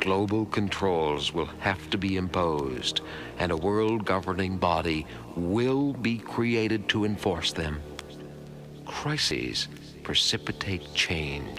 global controls will have to be imposed, and a world governing body will be created to enforce them. Crises precipitate change.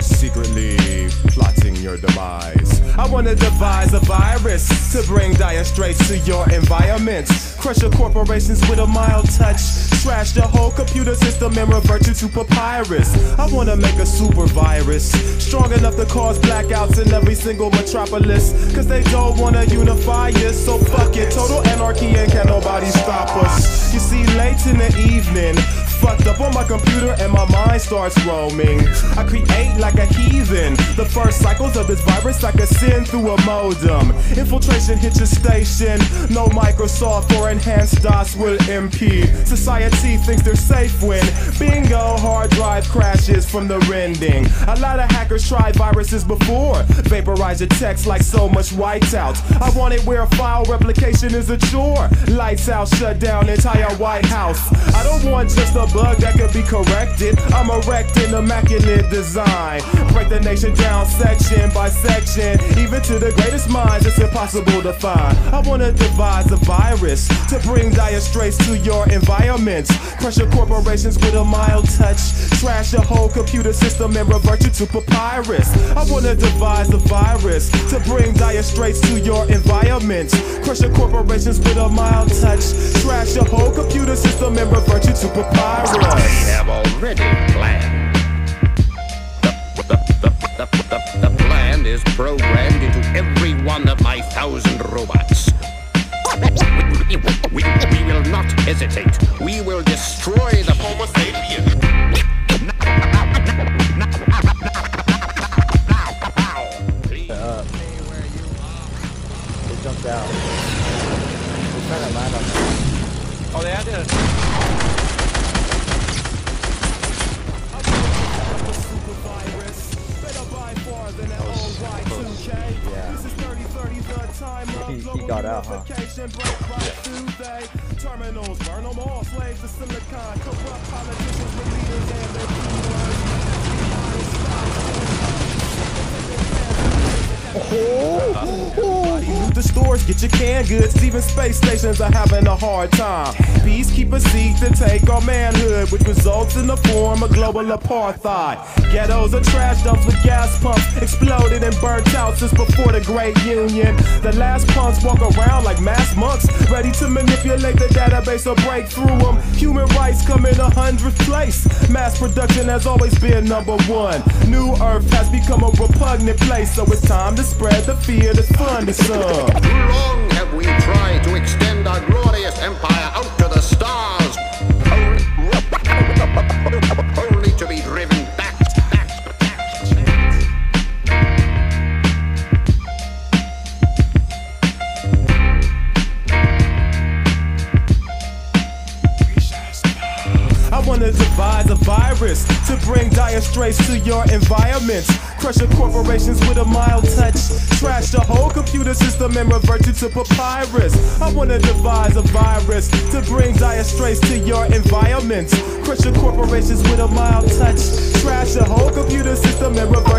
Secretly plotting your demise. I wanna devise a virus to bring dire straits to your environment. Crush your corporations with a mild touch. Trash the whole computer system and revert you to papyrus. I wanna make a super virus strong enough to cause blackouts in every single metropolis. Cause they don't wanna unify us, so fuck it. Total anarchy and can nobody stop us. You see, late in the evening, fucked up on my computer and my mind starts roaming. I create like a heathen. The first cycles of this virus I can send through a modem. Infiltration hit your station. No Microsoft or enhanced DOS will impede. Society thinks they're safe when bingo hard drive crashes from the rending. A lot of hackers tried viruses before. Vaporize your text like so much whiteout. I want it where file replication is a chore. Lights out, shut down entire White House. Want just a bug that could be corrected. I'm erecting immaculate design. Break the nation down section by section. Even to the greatest minds, it's impossible to find. I wanna devise a virus to bring dire straits to your environment. Crush your corporations with a mild touch. Trash your whole computer system and revert you to papyrus. I wanna devise a virus to bring dire straits to your environment. Crush your corporations with a mild touch. Trash your whole computer system and revert you to papyrus. We have already planned. The, the, the, the, the, the plan is programmed into every one of my thousand robots. We, we, we will not hesitate. We will destroy He- he got out, huh? Terminals, burn them all, slaves to silicon, corrupt politicians leaders and their Loot the stores, get your canned goods. Even space stations are having a hard time. Peacekeepers seek to take our manhood, which results in the form of global apartheid. Ghettos are trash dumps with gas pumps, exploded and burnt out since before the Great Union. The last punks walk around like mass monks, ready to manipulate the database or break through them. Human rights come in a hundredth place. Mass production has always been number one. New Earth has become a repugnant place, so it's time to spread the fear that's fun to some. Too long have we tried to extend our glorious empire out wanna devise a virus to bring dire straits to your environment. Crush your corporations with a mild touch. Trash the whole computer system and revert you to papyrus. I wanna devise a virus to bring dire straits to your environment. Crush your corporations with a mild touch. Trash the whole computer system and revert.